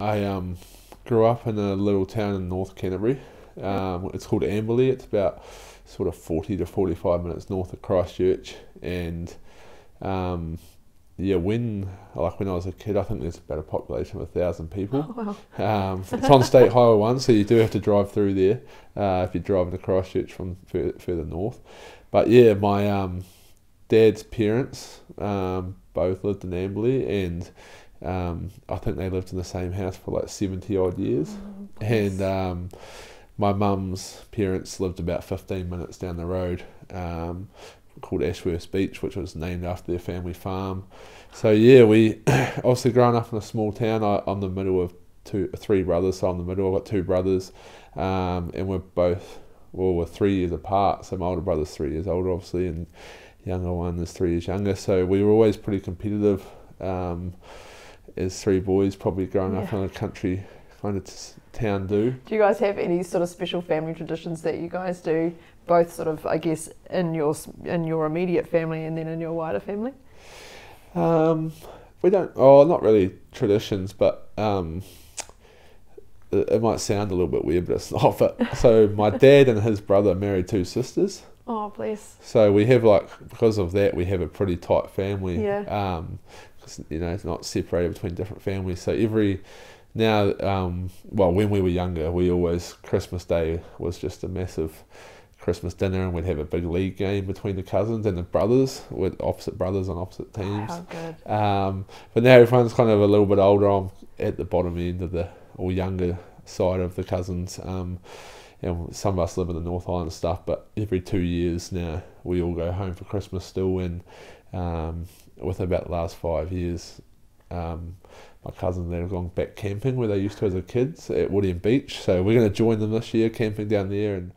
I um, grew up in a little town in North Canterbury. Um, it's called Amberley. It's about sort of 40 to 45 minutes north of Christchurch. And um, yeah, when like when I was a kid, I think there's about a population of a thousand people. Oh, wow. Um, it's on State Highway One, so you do have to drive through there uh, if you're driving to Christchurch from further, further north. But yeah, my um, dad's parents um, both lived in Amberley, and um, I think they lived in the same house for like seventy odd years. Oh, and um, my mum's parents lived about fifteen minutes down the road. Um, called Ashworth Beach, which was named after their family farm. So yeah, we obviously growing up in a small town. I, I'm the middle of two, three brothers, so I'm the middle. I've got two brothers, um, and we're both well, we're three years apart. So my older brother's three years older, obviously, and younger one is three years younger. So we were always pretty competitive. Um, as three boys, probably growing up in a country kind of t- town do. Do you guys have any sort of special family traditions that you guys do, both sort of, I guess, in your in your immediate family and then in your wider family? Um, we don't. Oh, not really traditions, but um, it, it might sound a little bit weird, but it's not. But so my dad and his brother married two sisters. Oh, bless. So we have like because of that we have a pretty tight family. Yeah. Um, you know it's not separated between different families. So every now, um, well, when we were younger, we always Christmas Day was just a massive Christmas dinner, and we'd have a big league game between the cousins and the brothers with opposite brothers on opposite teams. How good. Um, but now everyone's kind of a little bit older. I'm at the bottom end of the or younger side of the cousins. Um, and some of us live in the North Island and stuff, but every two years now we all go home for Christmas still. And um, with about the last five years, um, my cousins there have gone back camping where they used to as a kids at Woodend Beach. So we're going to join them this year camping down there and